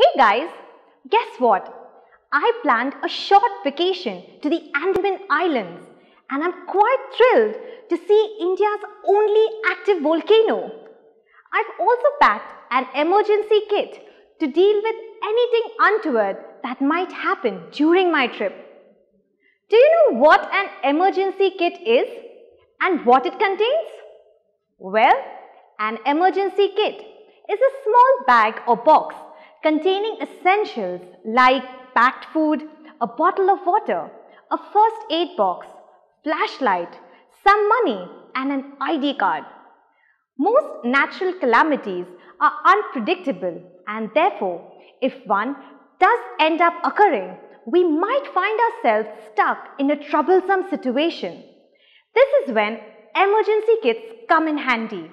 Hey guys, guess what? I planned a short vacation to the Andaman Islands and I'm quite thrilled to see India's only active volcano. I've also packed an emergency kit to deal with anything untoward that might happen during my trip. Do you know what an emergency kit is and what it contains? Well, an emergency kit is a small bag or box containing essentials like packed food, a bottle of water, a first aid box, flashlight, some money and an ID card. Most natural calamities are unpredictable and therefore if one does end up occurring, we might find ourselves stuck in a troublesome situation. This is when emergency kits come in handy.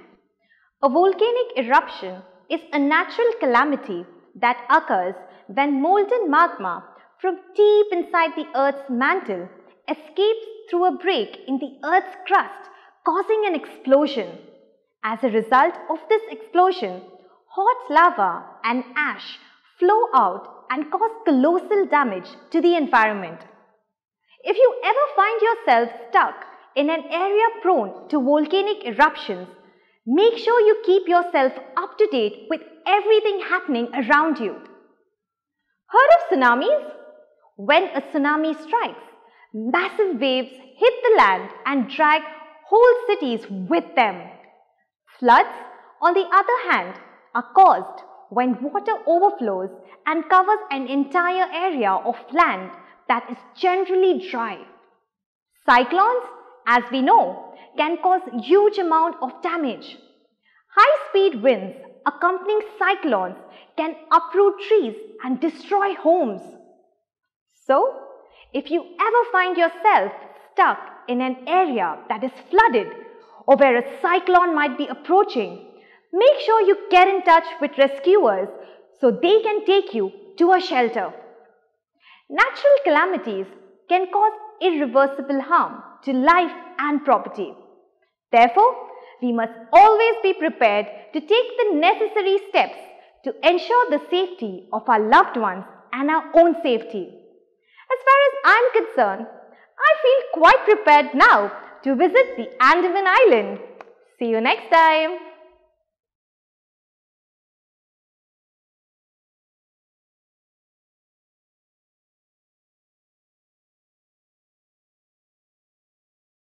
A volcanic eruption is a natural calamity that occurs when molten magma from deep inside the Earth's mantle escapes through a break in the Earth's crust, causing an explosion. As a result of this explosion, hot lava and ash flow out and cause colossal damage to the environment. If you ever find yourself stuck in an area prone to volcanic eruptions, Make sure you keep yourself up to date with everything happening around you. Heard of tsunamis? When a tsunami strikes, massive waves hit the land and drag whole cities with them. Floods, on the other hand, are caused when water overflows and covers an entire area of land that is generally dry. Cyclones, as we know, can cause huge amount of damage. High-speed winds accompanying cyclones can uproot trees and destroy homes. So, if you ever find yourself stuck in an area that is flooded or where a cyclone might be approaching, make sure you get in touch with rescuers so they can take you to a shelter. Natural calamities can cause irreversible harm to life and property. Therefore, we must always be prepared to take the necessary steps to ensure the safety of our loved ones and our own safety. As far as I'm concerned, I feel quite prepared now to visit the Andaman Island. See you next time.